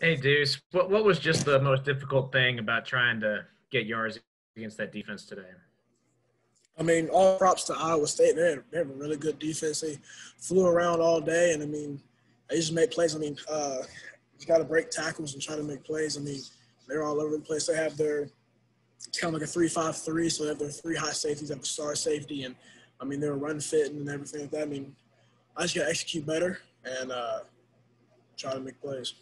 Hey, Deuce, what, what was just the most difficult thing about trying to get yards against that defense today? I mean, all props to Iowa State. They have, they have a really good defense. They flew around all day, and I mean, they just make plays. I mean, uh, you got to break tackles and try to make plays. I mean, they're all over the place. They have their kind of like a three-five-three, so they have their three high safeties, they have a star safety, and I mean they're run fit and everything like that. I mean, I just got to execute better and uh, try to make plays.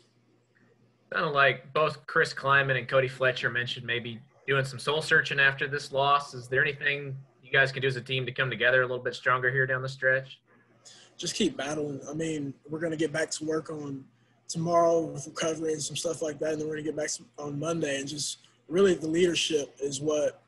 Sounded like both Chris Klieman and Cody Fletcher mentioned maybe doing some soul searching after this loss. Is there anything you guys can do as a team to come together a little bit stronger here down the stretch? Just keep battling. I mean, we're going to get back to work on tomorrow with recovery and some stuff like that, and then we're going to get back on Monday and just really the leadership is what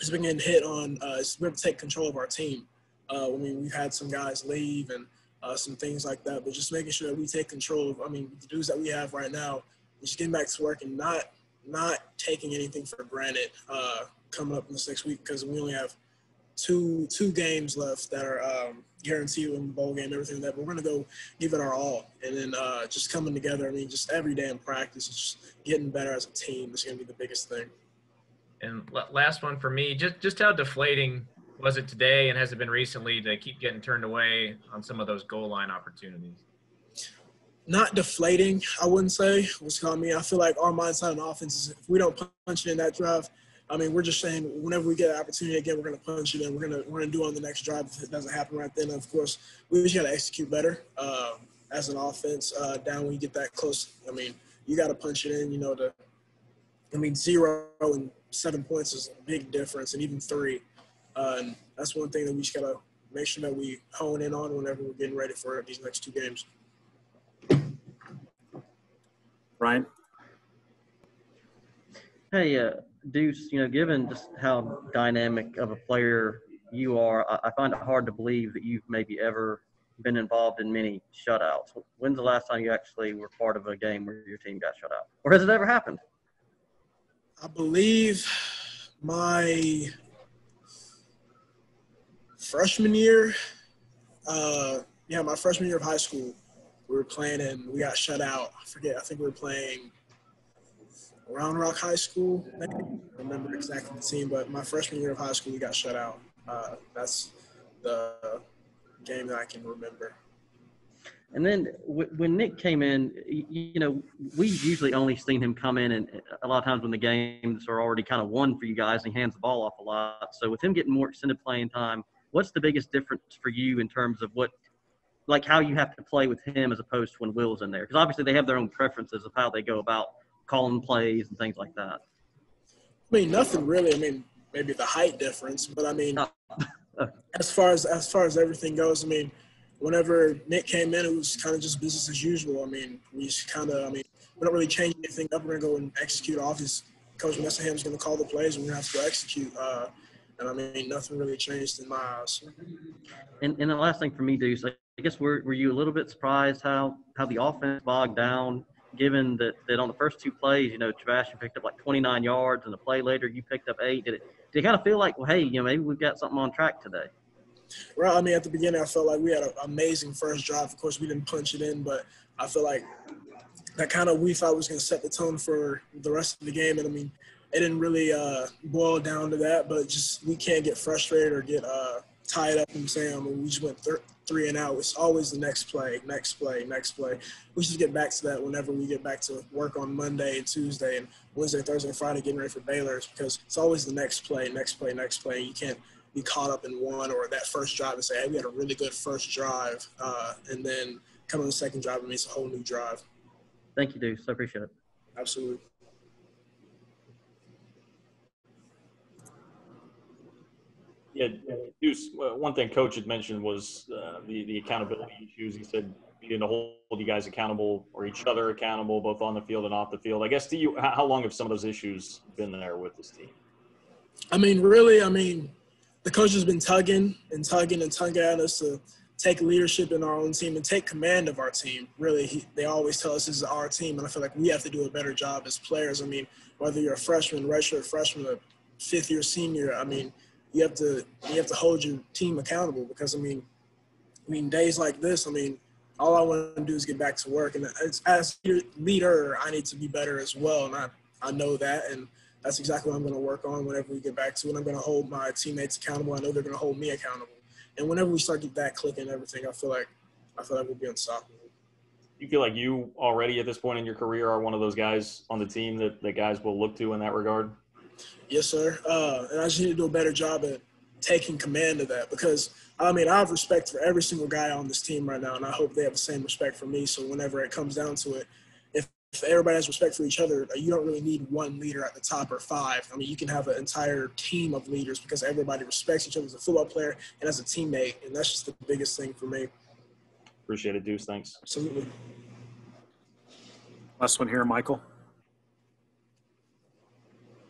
has been getting hit on. Uh, is we have to take control of our team. Uh, I mean, we've had some guys leave and uh, some things like that, but just making sure that we take control of. I mean, the dudes that we have right now, just getting back to work and not not taking anything for granted uh, coming up in this next week because we only have two two games left that are um, guaranteed in the bowl game, and everything like that. But we're gonna go give it our all, and then uh, just coming together. I mean, just every day in practice, just getting better as a team is gonna be the biggest thing. And last one for me, just just how deflating was it today, and has it been recently to keep getting turned away on some of those goal line opportunities? Not deflating, I wouldn't say. What's called me. I feel like our mindset on offense is if we don't punch it in that drive, I mean, we're just saying whenever we get an opportunity again, we're going to punch it in. We're going to we're going to do on the next drive if it doesn't happen right then. Of course, we just got to execute better uh, as an offense uh, down when you get that close. I mean, you got to punch it in. You know, to I mean, zero and seven points is a big difference, and even three. Uh, and that's one thing that we just got to make sure that we hone in on whenever we're getting ready for these next two games. Ryan. Hey, uh, Deuce, you know, given just how dynamic of a player you are, I, I find it hard to believe that you've maybe ever been involved in many shutouts. When's the last time you actually were part of a game where your team got shut out? Or has it ever happened? I believe my freshman year, uh, yeah, my freshman year of high school, we were playing and we got shut out. I forget, I think we were playing – Round Rock High School. I don't remember exactly the team, but my freshman year of high school, we got shut out. Uh, that's the game that I can remember. And then when Nick came in, you know, we've usually only seen him come in, and a lot of times when the games are already kind of won for you guys, and he hands the ball off a lot. So with him getting more extended playing time, what's the biggest difference for you in terms of what, like how you have to play with him as opposed to when Will's in there? Because obviously they have their own preferences of how they go about calling plays and things like that? I mean, nothing really. I mean, maybe the height difference, but I mean, as far as as far as everything goes, I mean, whenever Nick came in, it was kind of just business as usual. I mean, we just kind of, I mean, we don't really change anything up. We're gonna go and execute off. His coach Messingham's gonna call the plays, and we're gonna have to go execute. Uh, and I mean, nothing really changed in my eyes. And, and the last thing for me, Deuce, I guess were, were you a little bit surprised how how the offense bogged down given that, that on the first two plays, you know, Sebastian picked up like 29 yards, and the play later you picked up eight. Did it? Did it kind of feel like, well, hey, you know, maybe we've got something on track today? Well, I mean, at the beginning, I felt like we had an amazing first drive. Of course, we didn't punch it in, but I feel like that kind of we thought was going to set the tone for the rest of the game. And I mean, it didn't really uh, boil down to that, but just we can't get frustrated or get uh, tied up and I mean, we just went thir- three and out. It's always the next play, next play, next play. We should get back to that whenever we get back to work on Monday and Tuesday and Wednesday, Thursday, and Friday, getting ready for Baylor's because it's always the next play, next play, next play. You can't be caught up in one or that first drive and say, hey, we had a really good first drive, uh, and then come on the second drive and it's a whole new drive. Thank you, Deuce. I appreciate it. Absolutely. Deuce, one thing Coach had mentioned was uh, the, the accountability issues. He said needing to hold you guys accountable or each other accountable, both on the field and off the field. I guess, do you, how long have some of those issues been there with this team? I mean, really, I mean, the coach has been tugging and tugging and tugging at us to take leadership in our own team and take command of our team. Really, he, they always tell us this is our team, and I feel like we have to do a better job as players. I mean, whether you're a freshman, redshirt freshman, a fifth year senior, I mean – you have to you have to hold your team accountable because I mean, I mean days like this, I mean, all I want to do is get back to work. And as, as your leader, I need to be better as well. And I, I know that. And that's exactly what I'm going to work on whenever we get back to it. I'm going to hold my teammates accountable. I know they're going to hold me accountable. And whenever we start get that clicking and everything, I feel like I feel like we'll be unstoppable. You feel like you already at this point in your career are one of those guys on the team that, that guys will look to in that regard? Yes, sir. Uh, and I just need to do a better job at taking command of that because I mean I have respect for every single guy on this team right now, and I hope they have the same respect for me. So whenever it comes down to it, if, if everybody has respect for each other, you don't really need one leader at the top or five. I mean you can have an entire team of leaders because everybody respects each other as a football player and as a teammate, and that's just the biggest thing for me. Appreciate it, Deuce. Thanks. Absolutely. Last one here, Michael.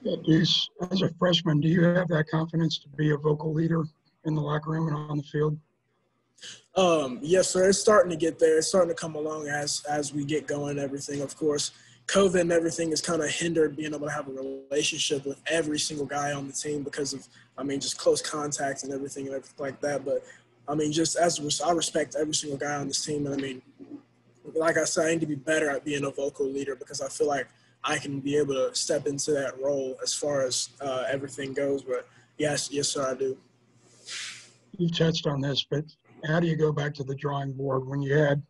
As a freshman, do you have that confidence to be a vocal leader in the locker room and on the field? Um, yes, sir. It's starting to get there. It's starting to come along as as we get going. Everything, of course, COVID and everything has kind of hindered being able to have a relationship with every single guy on the team because of, I mean, just close contact and everything and everything like that. But I mean, just as I respect every single guy on this team, and I mean, like I said, I need to be better at being a vocal leader because I feel like I can be able to step into that role as far as uh, everything goes. But yes, yes, sir, I do. You touched on this, but how do you go back to the drawing board when you had,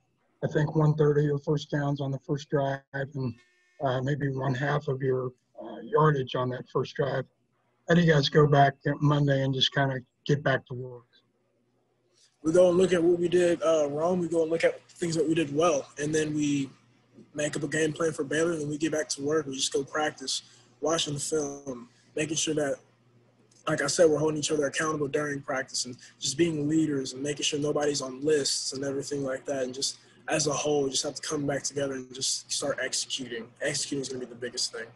I think, one third of your first downs on the first drive and uh, maybe one half of your uh, yardage on that first drive? How do you guys go back Monday and just kind of get back to work? we go and look at what we did uh, wrong. We go and look at things that we did well, and then we make up a game plan for Baylor. And then we get back to work. We just go practice, watching the film, making sure that, like I said, we're holding each other accountable during practice, and just being leaders and making sure nobody's on lists and everything like that. And just as a whole, just have to come back together and just start executing. Executing is going to be the biggest thing.